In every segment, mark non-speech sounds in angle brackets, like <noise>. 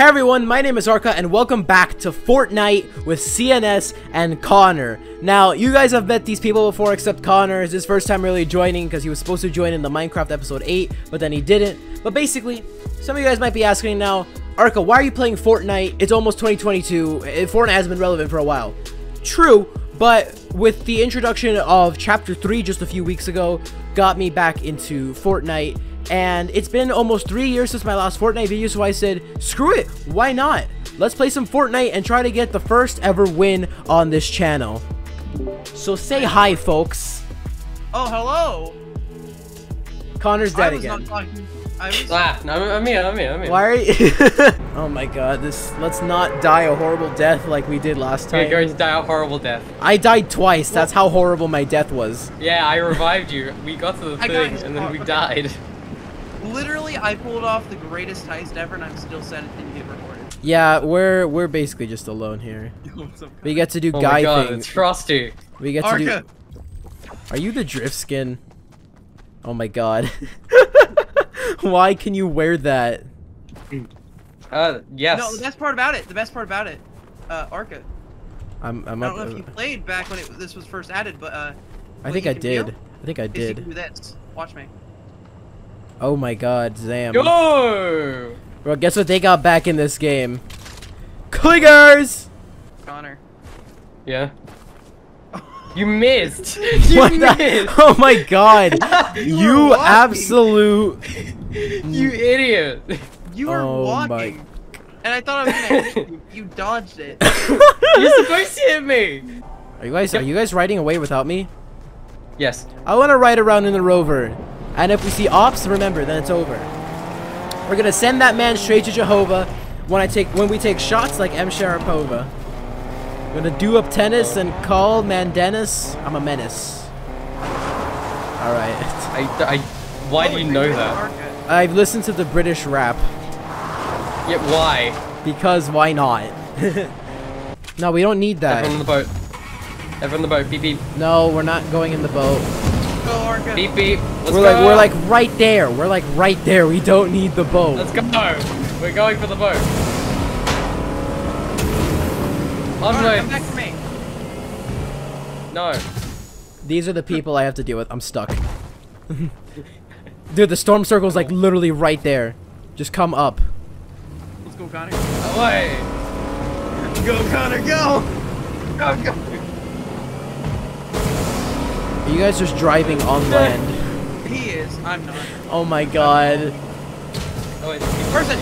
Hey everyone, my name is Arca and welcome back to Fortnite with CNS and Connor. Now, you guys have met these people before except Connor. is his first time really joining because he was supposed to join in the Minecraft episode 8, but then he didn't. But basically, some of you guys might be asking now, Arca, why are you playing Fortnite? It's almost 2022. Eh, Fortnite has been relevant for a while. True, but with the introduction of Chapter 3 just a few weeks ago, got me back into Fortnite and it's been almost three years since my last Fortnite video, so I said, screw it, why not? Let's play some Fortnite and try to get the first ever win on this channel. So say hi, folks. Oh, hello. Connor's dead again. Ah, no, I'm here, I'm here, I'm here. Why are you? <laughs> oh my god, this. Let's not die a horrible death like we did last time. You're going to die a horrible death. I died twice. That's how horrible my death was. Yeah, I revived you. We got to the thing, and then we died. Literally, I pulled off the greatest heist ever, and I'm still sad it didn't get recorded. Yeah, we're we're basically just alone here. <laughs> We get to do oh guy my god, things. it's Frosty. We get to do. Are you the drift skin? Oh my god. <laughs> Why can you wear that? Uh, yes. No, the best part about it, the best part about it, uh, Arca. I'm I'm I don't know if you played back when it, this was first added, but uh, I think you I did. I think I is you did. do this. Watch me. Oh my god, Zam. Yo! Well, guess what they got back in this game? Clingers! Connor. Yeah. You missed! <laughs> You What the- missed! Oh my god! <laughs> You you absolute. <laughs> You idiot! You were Oh my- walking, and I thought I was gonna hit you. You dodged it. You're supposed to hit me! Are you guys are you guys riding away without me? Yes. I want to ride around in the rover, and if we see ops, remember, then it's over. We're gonna send that man straight to Jehovah when I take when we take shots like M Sharapova. We're gonna do up tennis and call man Dennis. I'm a menace. All right. <laughs> I, I, why do you know that? I've listened to the British rap Yeah, why? because why not? <laughs> no, we don't need that. Everyone on the boat. Everyone in the boat. Beep beep. No, we're not going in the boat. Go, Arca. Beep beep. Let's we're go. like we're like right there. We're like right there. We don't need the boat. Let's go. We're going for the boat. Connor, come back to me. No. These are the people I have to deal with. I'm stuck. Dude, the storm circle is like literally right there. Just come up. Let's go, Connor. Away. Go, Connor. Go. Go, go. Are you guys just driving on land? He is. I'm not. Oh my god. Oh, wait. Person.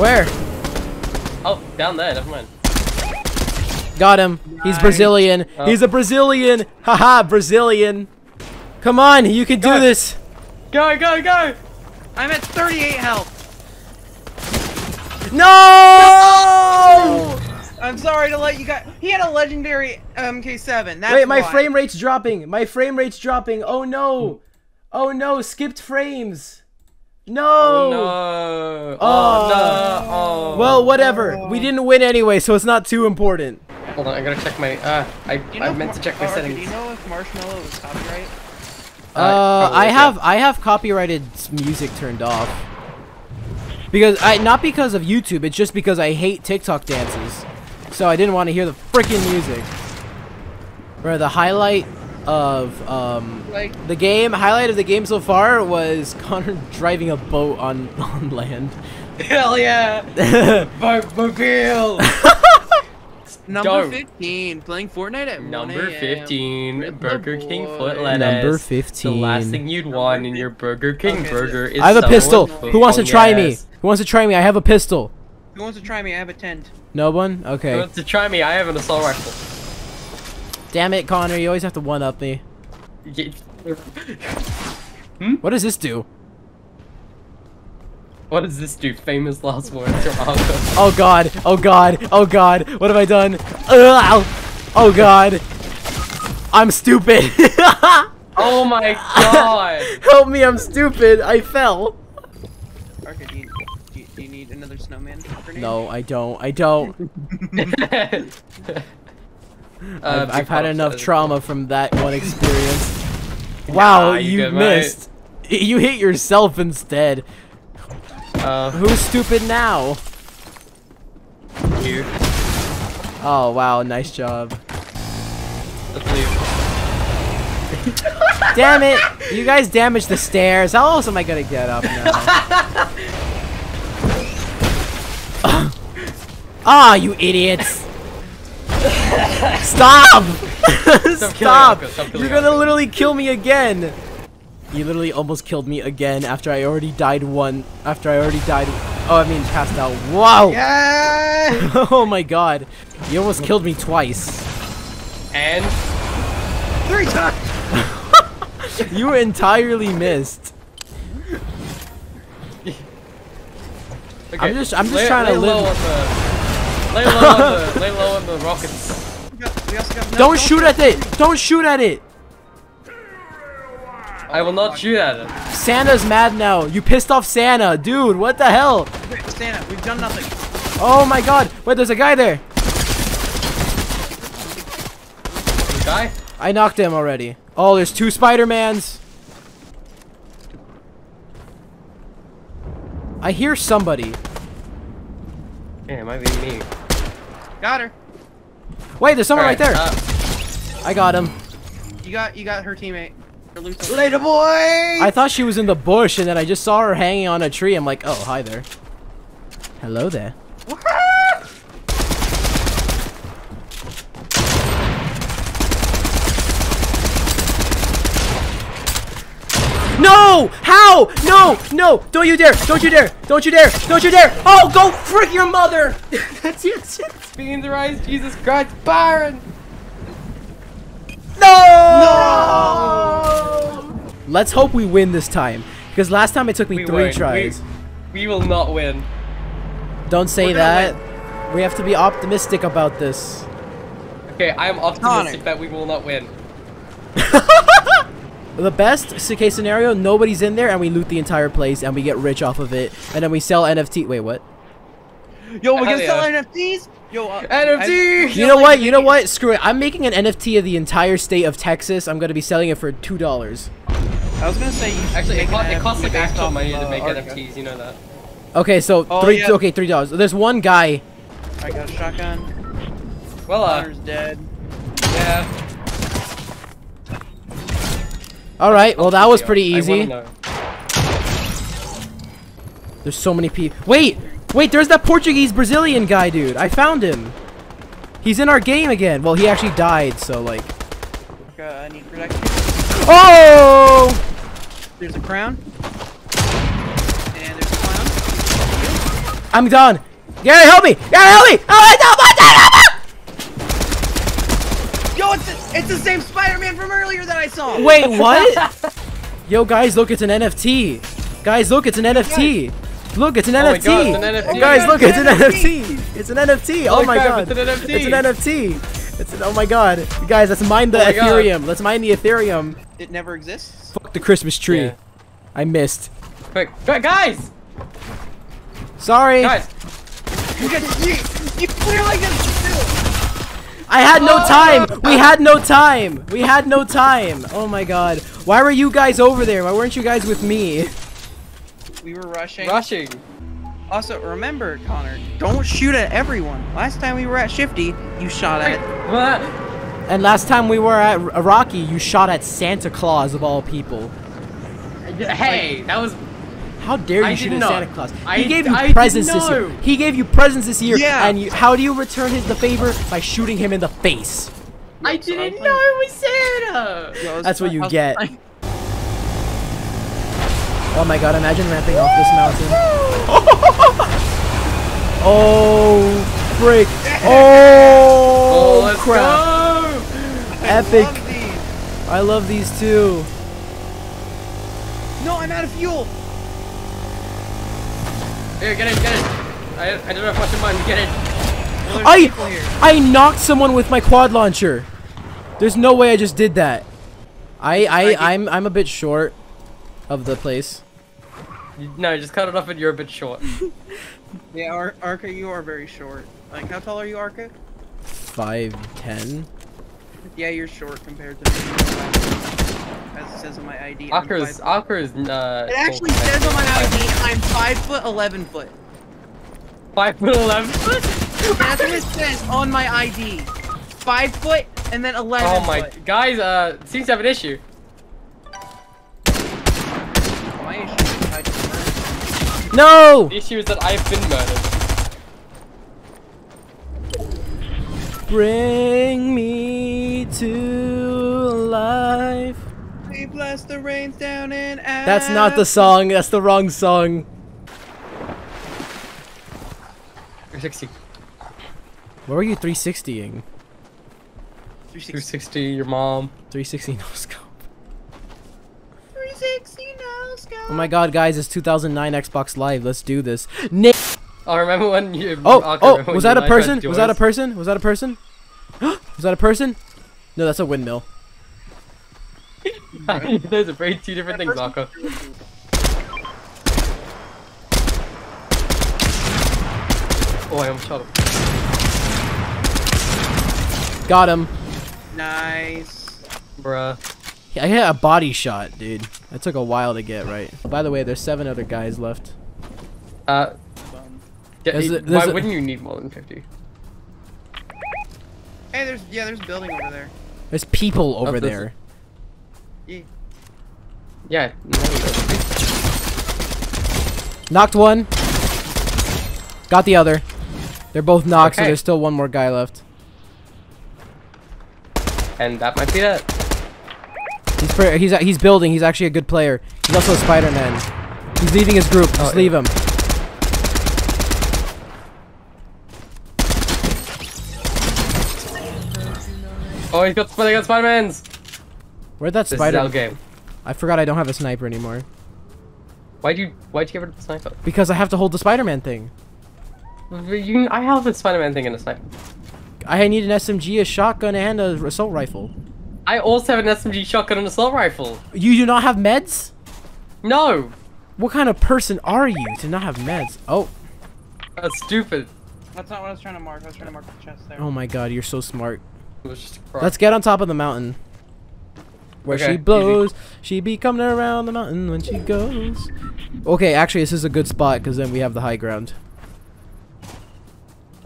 Where? Oh, down there. Never mind. Got him. He's Brazilian. Oh. He's a Brazilian. Haha, Brazilian. Come on, you can do this. Go, go, go. I'm at 38 health. No! I'm sorry to let you guys. He had a legendary MK7. That's Wait, my why. frame rate's dropping. My frame rate's dropping. Oh no. Oh no, skipped frames. No. Oh, no. Oh, Oh. no. Oh. Well, whatever. We didn't win anyway, so it's not too important. Hold on. I gotta check my. Uh, I, you know I meant to check my Arca, settings. Do you know if Marshmallow is copyright? Uh, probably, I yeah. have I have copyrighted music turned off. Because I not because of YouTube, it's just because I hate TikTok dances. So I didn't want to hear the freaking music. Where the highlight of um Like, the game highlight of the game so far was Connor <laughs> driving a boat on <laughs> on land. Hell yeah. <laughs> Mobile. number Don't. 15, playing Fortnite at Number a.m. 15, Rip the Burger King boy. foot lettuce. Number 15. The 15. last thing you'd want in your Burger King Okay, burger is I have a pistol. Who wants to fucking try me? Who wants to try me? I have a pistol. Who wants to try me? I have a tent. No one? Who Okay. wants to try me? I have an assault rifle. Damn it, Connor, you always have to one up me. Hmm? What does this do? What does this do? Famous last words from Arthur. Oh god, oh god, oh god, what have I done? Ugh, oh god. I'm stupid. <laughs> Oh my god! Help me, I'm stupid. I fell. Arca, do you, do you, do you need another snowman grenade? No, I don't. I don't. <laughs> Uh, I've, I've had enough trauma from that one experience. <laughs> Wow, Nah, you you good, mate. missed. <laughs> You hit yourself instead. Uh, Who's stupid now? You. Oh wow, nice job. Let's leave. Damn it! You guys damaged the stairs. How else am I gonna get up now? Ah, you idiots! Stop! <laughs> Stop! Akko, stop You're gonna Akko. literally kill me again. You literally almost killed me again after I already died one. After I already died. Oh, I mean passed out. Wow! Yeah. <laughs> oh my god. You almost killed me twice. And Three times. <laughs> You were entirely missed. okay, I'm just- I'm just lay, trying to lay low live- on the lay low on the lay low on the rockets. We got- we got- no, Don't shoot at it! Don't shoot at it! I will not shoot at it. Santa's mad now. You pissed off Santa. Dude, what the hell? Wait, Stand. We've done nothing. Oh my god. Wait, there's a guy there. You die? I knocked him already. Oh, there's two Spider-Mans. I hear somebody. Yeah, it might be me. Got her. Wait, there's someone right Alright, there. uh, I got him. You got you got her teammate. Her Later, boy. I thought she was in the bush and then I just saw her hanging on a tree. I'm like, oh, hi there. Hello there. No! How? No! No! Don't you dare! Don't you dare! Don't you dare! Don't you dare! Oh, go frick your mother! <laughs> That's your shit. Being the rise, Jesus Christ, Byron! No! No! Let's hope we win this time. Because last time it took me We three won't. tries. We, we will not win. Don't say We're gonna that. We have to be optimistic about this. Okay, I am optimistic Connor. that we will not win. <laughs> The best case scenario, nobody's in there and we loot the entire place and we get rich off of it. And then we sell NFT. Wait, what? Yo, we're Hell gonna sell. NFTs. Yo, uh, NFT! I- You know what? You know what? Screw it. I'm making an NFT of the entire state of Texas. I'm going to be selling it for $2. I was gonna say you should Actually, it, make co an it costs like based actual money to uh, make Arca. NFTs, you know that. Okay, so Oh, three. yeah. Okay, $3. There's one guy. I got a shotgun. Well, uh, Connor's dead. yeah. All right. Well, that was pretty easy. There's so many people. Wait, wait. There's that Portuguese Brazilian guy, dude. I found him. He's in our game again. Well, he actually died, so like. Okay, I need protection. Oh! There's a crown. And there's a clown. I'm done. Gary, help me! Gary, help me! Oh, I don't want that! Yo, it's the, same Spider-Man from earlier that I saw. Wait, <laughs> what? Yo, guys, look, it's an NFT. Guys, look, it's an NFT. Look, it's an Oh NFT. God, it's an NFT. Guys, look, it's an It's an NFT. It's an NFT. Oh Holy my crap, god. it's an NFT. It's an NFT. It's an, oh my god. Guys, let's mine the Oh my God. Ethereum. Let's mine the Ethereum. It never exists. Fuck the Christmas tree. Yeah. I missed. Quick, quick, guys! Sorry. Guys! You get you, you clearly get I had no Oh. time. We oh. had no time. We had no time. Oh my god. Why were you guys over there? Why weren't you guys with me? We were rushing. Rushing. Also, remember, Connor, don't shoot at everyone. Last time we were at Shifty, you shot at. What? And last time we were at R- Rocky, you shot at Santa Claus of all people. Hey, that was. How dare you shoot at. Santa Claus? He I- gave you I presents this year. He gave you presents this year. Yeah. And you, how do you return his the favor? By shooting him in the face. I didn't know it was Santa! Yo, was- That's what you get. I- Oh my god, imagine ramping off this mountain. <laughs> oh, frick. Oh, <laughs> Oh, let's crap. go! Epic. love these. I love these too. No, I'm out of fuel. Here, get in, get in. I, I don't have much in mind. Get in. There's I. I knocked someone with my quad launcher. There's no way I just did that. I I I'm I'm a bit short of the place. No, just cut it off and you're a bit short. <laughs> Yeah, Ar- Arca, you are very short. Like, how tall are you, Arca? Five ten. Yeah, you're short compared to me. As it says on my ID. I'm Akker's, Akker's, uh... It actually says on my ID, I'm five foot eleven foot. Five foot eleven <laughs> foot? That's what it says on my ID. Five foot and then 11 Oh my, foot. guys, uh, seems to have an issue. My issue is I just. No! The issue is that I've been murdered. Bring me to life. We bless the rains down in That's not the song. That's the wrong song. 360. What were you 360ing? 360. 260, your mom. 360 no scope. 360 no scope. Oh my god, guys, it's 2009 Xbox Live. Let's do this. Nick. Oh, remember when you. Oh, Ark, oh, remember was that a person? Was that a person? Was that a person? was that a person? No, that's a windmill. <laughs> Those are very two different things, Arko. Oh, I almost shot him. Got him. Nice. Bruh. I hit a body shot, dude. That took a while to get right. By the way, there's seven other guys left. Uh, Bum. yeah, There's why a- wouldn't you need more than 50? Hey, there's yeah, there's a building over there. There's people over there's there. Yeah. Yeah. No, you don't. Knocked one. Got the other. They're both knocked, so there's still one more guy left. And that might be it. He's pre- he's he's building. He's actually a good player. He's also a Spider-Man. He's leaving his group. Just Oh, leave him. Oh, he's got, they got Spider-Mans! Where'd that This is spider? our game. I forgot I don't have a sniper anymore Why'd you, why'd you get rid of the sniper? because I have to hold the Spider-Man thing. You, I have the Spider-Man thing in a sniper. I need an SMG, a shotgun, and a assault rifle. I also have an SMG shotgun and assault rifle. You do not have meds? No! What kind of person are you to not have meds? Oh, That's stupid. That's not what I was trying to mark. I was trying to mark the chest there. oh my God, you're so smart. It was just a crock. Let's get on top of the mountain. Where Okay, she easy. blows, she be coming around the mountain when she goes. Okay, actually, this is a good spot because then we have the high ground.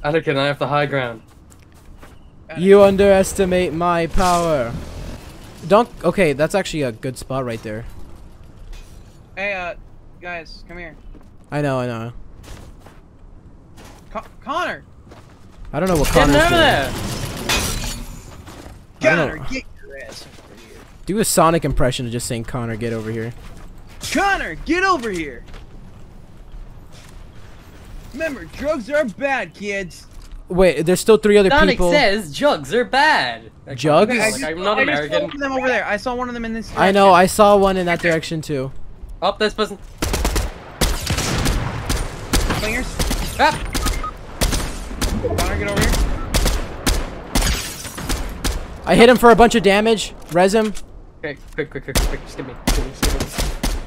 Anakin, I have the high ground. You underestimate my power. Don't. Okay, that's actually a good spot right there. Hey, uh, guys, come here. I know, I know. Co Connor, I don't know what Get Connor's over doing. there! I don't Connor, get your ass over here. Do a Sonic impression of just saying Connor, get over here. Connor, get over here. Remember, drugs are bad, kids. Wait, there's still three other Sonic people. says jugs are bad. Like, Jugs? like, I Like, just, I'm not I just saw American. one them over there. I saw one of them in this. I know. I saw one in that direction too. Up Oh, this person. Swingers. Ah! Connor, get over here. I hit him for a bunch of damage. Res him. Okay, quick, quick, quick, quick. Just give me. Just give me, just give me.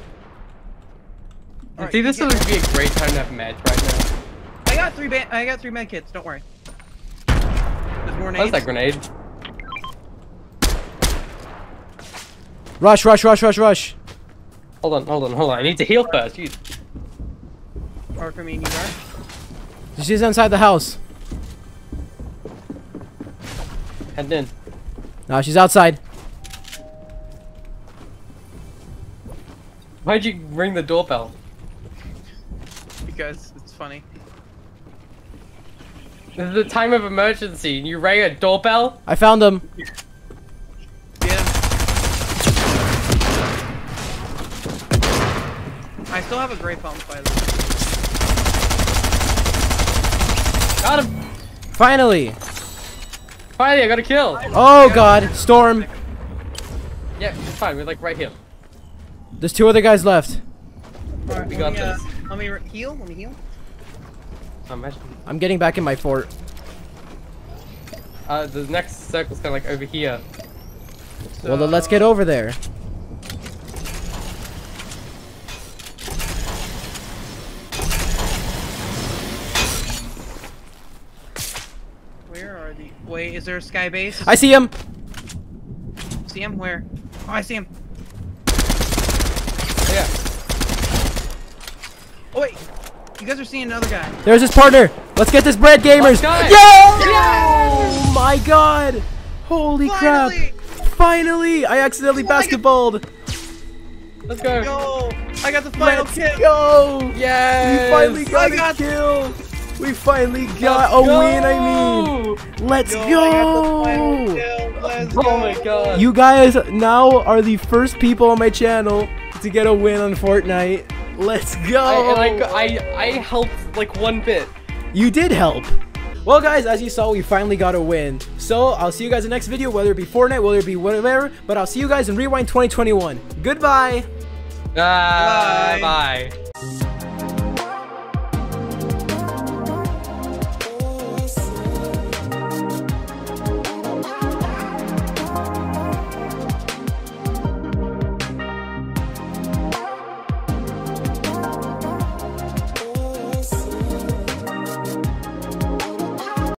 Alright, See, this would be a great time to have meds right now. I got three. Ba I got three med kits. Don't worry. There's more How's nades. that grenade? Rush, rush, rush, rush, rush. Hold on, hold on, hold on. I need to heal first. Jeez. Or for me and you are. She's inside the house. Head in. No, she's outside. Why'd you ring the doorbell? Because it's funny. This is the time of emergency. and You rang a doorbell? I found him. Get him. I still have a gray pump by the way. Got him! Finally. Finally, I got a kill! Oh God, storm. Yeah, it's fine. We're like right here. There's two other guys left. Alright, We let got me, uh, this. let me heal. Let me heal. Imagine. I'm getting back in my fort. Uh, the next circle's kind of like over here. Well, then let's get over there. Where are the? Wait, is there a sky base? I see him. see him. Where? Oh, I see him. Oh. Wait. You guys are seeing another guy. There's his partner. Let's get this bread, gamers. Let's go. Yo! Oh my god. Holy Finally! crap. Finally. I accidentally Oh my God. basketballed. Let's go. Yo, I got the final Let's kill. go. Yes. We finally got I a got- kill. We finally got Let's a go. win, I mean. Let's Yo, I got the final go. kill. Let's Oh go. my god. You guys now are the first people on my channel to get a win on Fortnite. Let's go. I, and I, I, I helped like one bit. You did help. Well, guys, as you saw, we finally got a win. So, I'll see you guys in the next video, whether it be Fortnite, whether it be whatever. But I'll see you guys in Rewind 2021. Goodbye. Ah, Bye. bye.